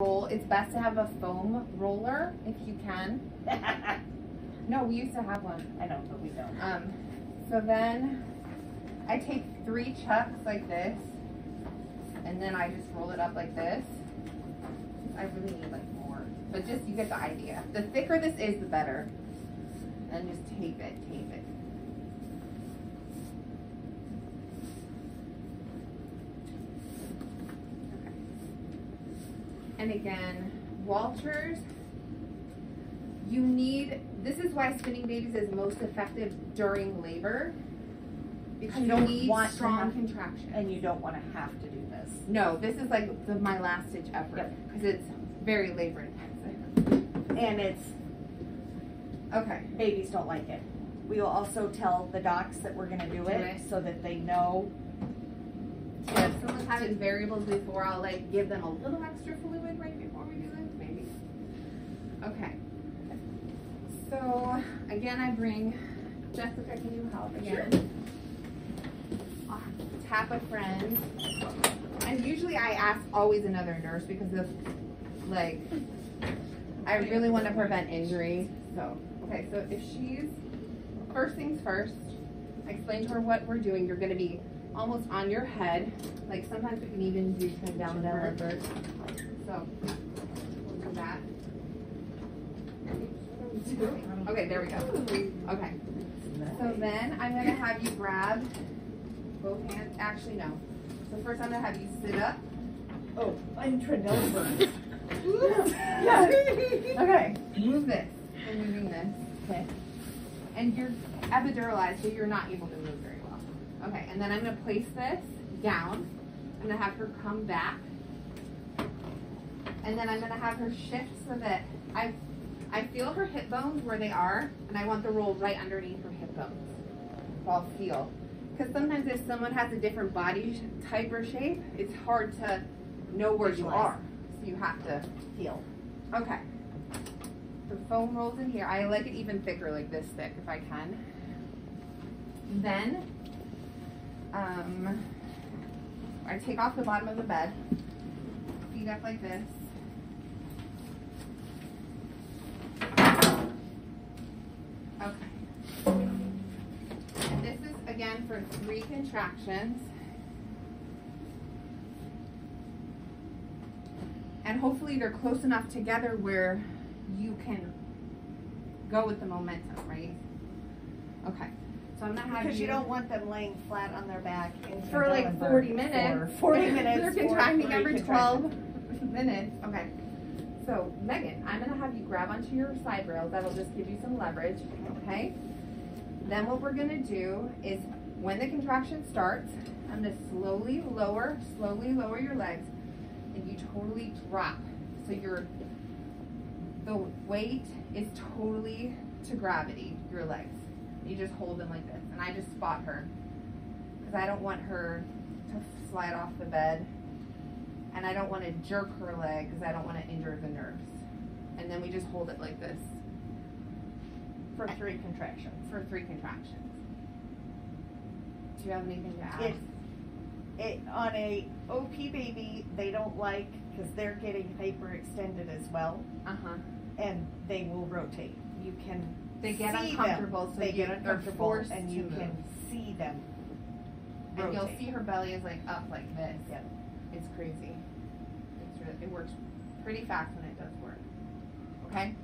roll, it's best to have a foam roller if you can. No, we used to have one. I don't know, but we don't. Um, so then I take three chucks like this, and then I just roll it up like this. I really need like more, but just you get the idea. The thicker this is, the better. And just tape it, tape it. Okay. And again, Walcher's, you need, this is why spinning babies is most effective during labor. Because You don't need want strong have- contraction. And you don't wanna have to do this. No, this is like the, my last ditch effort Yep. because it's very labor intensive. And it's, Okay. babies don't like it. We will also tell the docs that we're gonna do Do it, it. so that they know. Yeah, if someone's having variables before, I'll like give them a little extra fluid right before we do this, maybe. Okay. So again, I bring Jessica. Can you help again? I'll ah, Tap a friend, and usually I ask always another nurse because of like I really want to prevent injury. So okay, so if she's first things first, I explain to her what we're doing. You're going to be almost on your head. Like sometimes we can even do of down belly. So we'll do that. Okay, there we go. Okay. So then I'm gonna have you grab both hands. Actually, no. So first I'm gonna have you sit up. Oh, I'm Trinova. Okay. Move this. We're moving this. Okay. And you're epiduralized, so you're not able to move very. Okay, and then I'm gonna place this down. I'm gonna have her come back. And then I'm gonna have her shift so that I I feel her hip bones where they are, and I want the roll right underneath her hip bones. So I'll feel. Because sometimes if someone has a different body type or shape, it's hard to know where you are. So you have to feel. Okay. The foam rolls in here. I like it even thicker, like this thick, if I can. Then, um, I take off the bottom of the bed, feet up like this. Okay. And this is again for three contractions. And hopefully they're close enough together where you can go with the momentum, right? Okay. So I'm gonna have Because you don't want them laying flat on their back for like Trendelenburg 40 for minutes. Forty minutes. They're contracting every 12 minutes. Okay. So, Megan, I'm going to have you grab onto your side rail. That'll just give you some leverage. Okay. Then, what we're going to do is when the contraction starts, I'm going to slowly lower, slowly lower your legs, and you totally drop. So, your the weight is totally to gravity, your legs. You just hold them like this. And I just spot her because I don't want her to slide off the bed. And I don't want to jerk her leg because I don't want to injure the nerves. And then we just hold it like this For three contractions. for three contractions. Do you have anything to add? It, it, on a OP baby, they don't like, because they're getting hyperextended as well, Uh huh. And they will rotate. You can They get see uncomfortable, them. so They you, get uncomfortable, forced and to you move. can see them And you'll rotate. see her belly is like up like this. Yep. It's crazy. It's really, it works pretty fast when it does work. Okay?